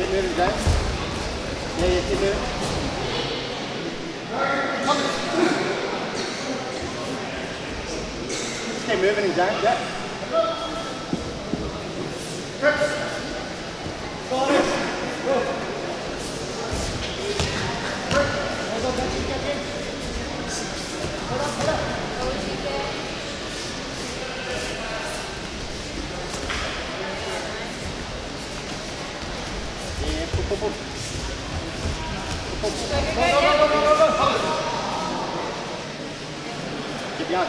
Get moving, guys. Yeah, yeah, keep moving. Jack. keep moving, Yeah. Ребят,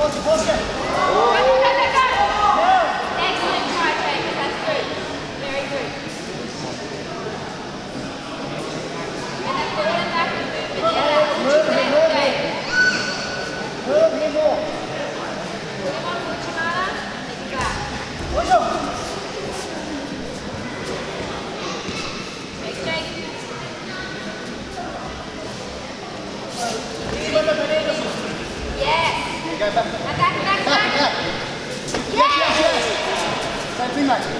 버스 뭐, 버스 뭐, 뭐, Attack, attack, attack. Yes, yes, yes. Something like